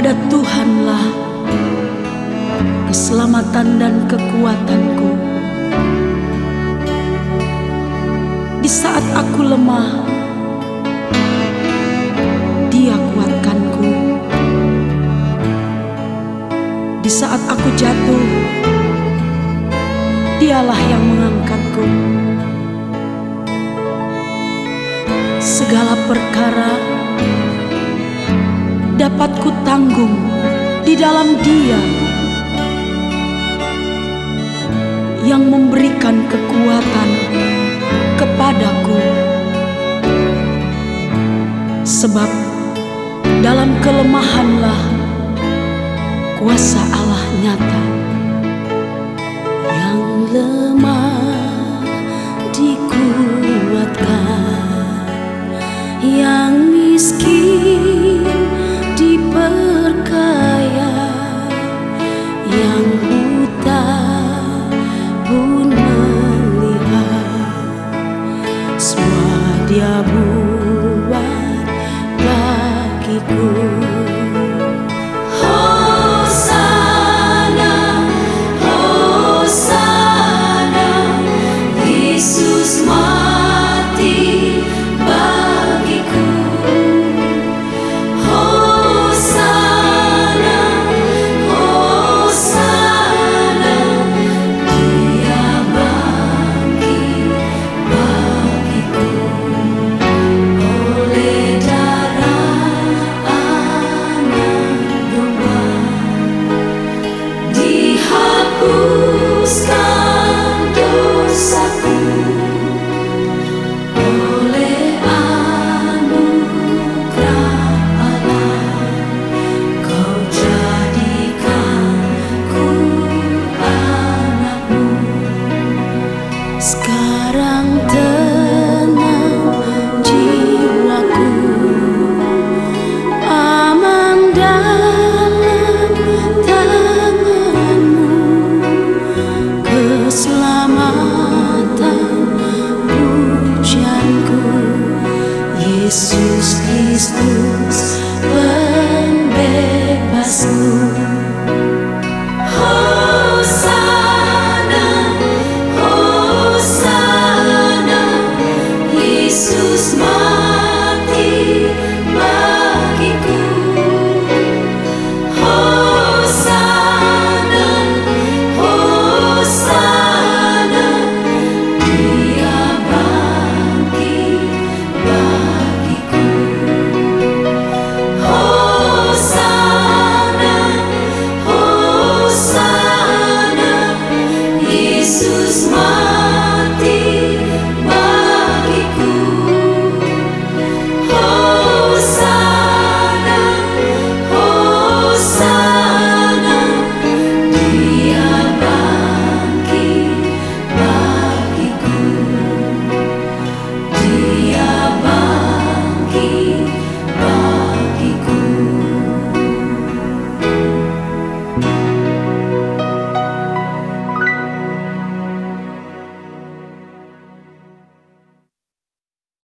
kepada Tuhanlah keselamatan dan kekuatanku. Di saat aku lemah, Dia kuatkanku. Di saat aku jatuh, Dialah yang mengangkatku. Segala perkara dapat ku tanggung di dalam Dia yang memberikan kekuatan kepadaku. Sebab dalam kelemahanlah kuasa Allah nyata. Yang lemah Yesus Kristus pembebasku